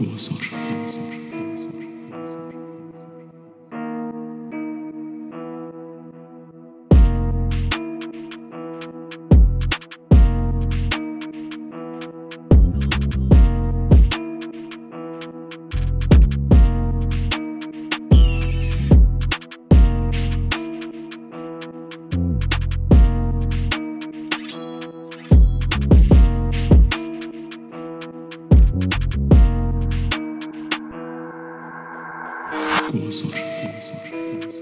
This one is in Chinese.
我们松手我们松手给我锁上给我锁上